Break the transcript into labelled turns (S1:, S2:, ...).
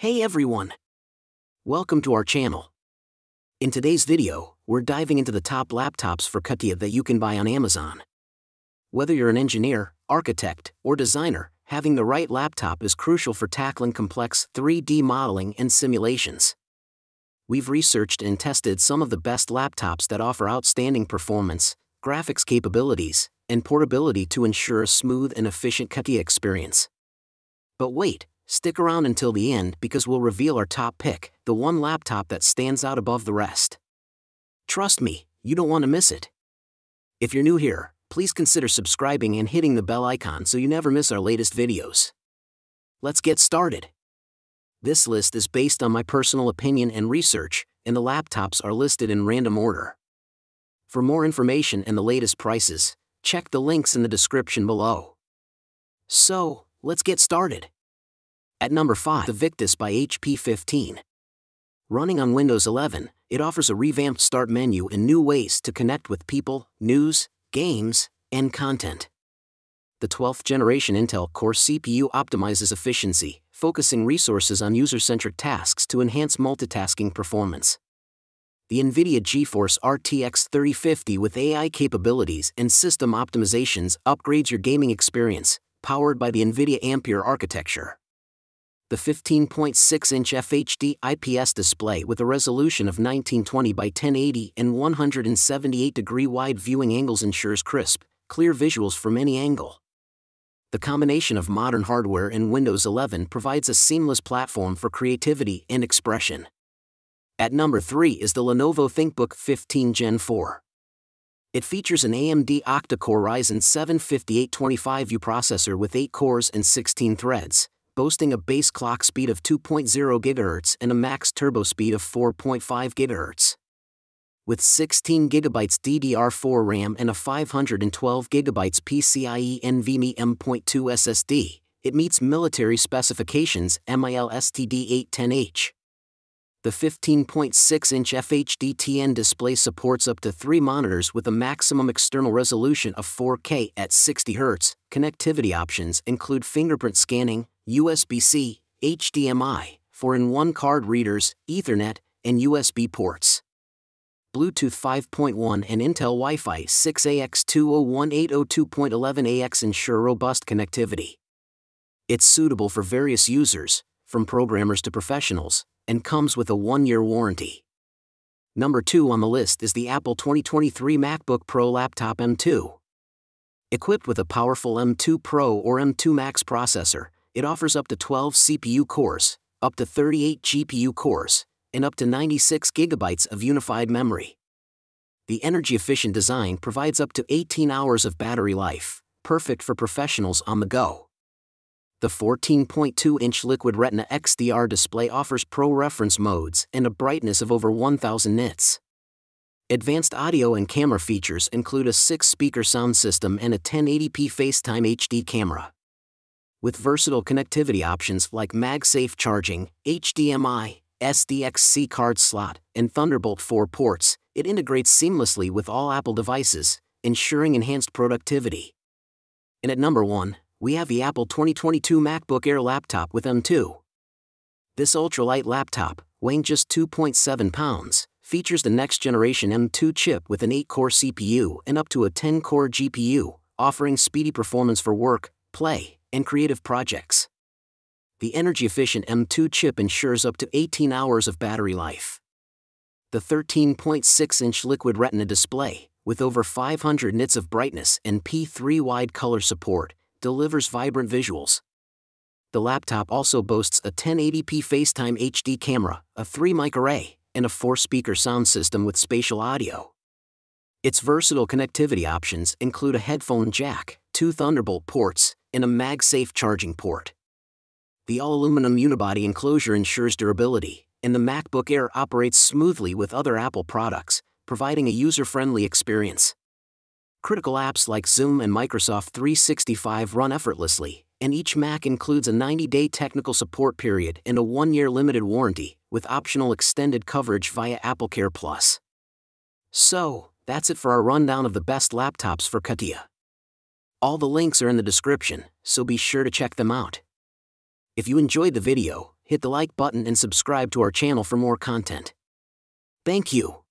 S1: Hey everyone! Welcome to our channel. In today's video, we're diving into the top laptops for CATIA that you can buy on Amazon. Whether you're an engineer, architect, or designer, having the right laptop is crucial for tackling complex 3D modeling and simulations. We've researched and tested some of the best laptops that offer outstanding performance, graphics capabilities, and portability to ensure a smooth and efficient CATIA experience. But wait, stick around until the end because we'll reveal our top pick, the one laptop that stands out above the rest. Trust me, you don't want to miss it. If you're new here, please consider subscribing and hitting the bell icon so you never miss our latest videos. Let's get started. This list is based on my personal opinion and research, and the laptops are listed in random order. For more information and the latest prices, check the links in the description below. So, let's get started. At number 5, the Victus by HP 15. Running on Windows 11, it offers a revamped start menu and new ways to connect with people, news, games, and content. The 12th generation Intel Core CPU optimizes efficiency, focusing resources on user centric tasks to enhance multitasking performance the NVIDIA GeForce RTX 3050 with AI capabilities and system optimizations upgrades your gaming experience, powered by the NVIDIA Ampere architecture. The 15.6-inch FHD IPS display with a resolution of 1920 by 1080 and 178-degree wide viewing angles ensures crisp, clear visuals from any angle. The combination of modern hardware and Windows 11 provides a seamless platform for creativity and expression. At number 3 is the Lenovo ThinkBook 15 Gen 4. It features an AMD octa-core Ryzen 7 5825U processor with 8 cores and 16 threads, boasting a base clock speed of 2.0 GHz and a max turbo speed of 4.5 GHz. With 16 GB DDR4 RAM and a 512 GB PCIe NVMe M.2 SSD, it meets military specifications MIL STD810H. The 15.6-inch FHD TN display supports up to three monitors with a maximum external resolution of 4K at 60 Hz. Connectivity options include fingerprint scanning, USB-C, HDMI, 4-in-1 card readers, Ethernet, and USB ports. Bluetooth 5.1 and Intel Wi-Fi 6AX20180.2.11ax ensure robust connectivity. It's suitable for various users, from programmers to professionals, and comes with a one-year warranty. Number 2 on the list is the Apple 2023 MacBook Pro Laptop M2. Equipped with a powerful M2 Pro or M2 Max processor, it offers up to 12 CPU cores, up to 38 GPU cores, and up to 96 gigabytes of unified memory. The energy-efficient design provides up to 18 hours of battery life, perfect for professionals on the go. The 14.2-inch Liquid Retina XDR display offers pro reference modes and a brightness of over 1000 nits. Advanced audio and camera features include a 6-speaker sound system and a 1080p FaceTime HD camera. With versatile connectivity options like MagSafe charging, HDMI, SDXC card slot, and Thunderbolt 4 ports, it integrates seamlessly with all Apple devices, ensuring enhanced productivity. And at number 1, we have the Apple 2022 MacBook Air laptop with M2. This ultralight laptop, weighing just 2.7 pounds, features the next generation M2 chip with an 8-core CPU and up to a 10-core GPU, offering speedy performance for work, play, and creative projects. The energy-efficient M2 chip ensures up to 18 hours of battery life. The 13.6-inch Liquid Retina display, with over 500 nits of brightness and P3 wide color support, delivers vibrant visuals. The laptop also boasts a 1080p FaceTime HD camera, a 3 mic array, and a 4 speaker sound system with spatial audio. Its versatile connectivity options include a headphone jack, two Thunderbolt ports, and a MagSafe charging port. The all aluminum unibody enclosure ensures durability, and the MacBook Air operates smoothly with other Apple products, providing a user friendly experience. Critical apps like Zoom and Microsoft 365 run effortlessly, and each Mac includes a 90-day technical support period and a 1-year limited warranty, with optional extended coverage via AppleCare Plus. So, that's it for our rundown of the best laptops for CATIA. All the links are in the description, so be sure to check them out. If you enjoyed the video, hit the like button and subscribe to our channel for more content. Thank you.